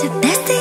to best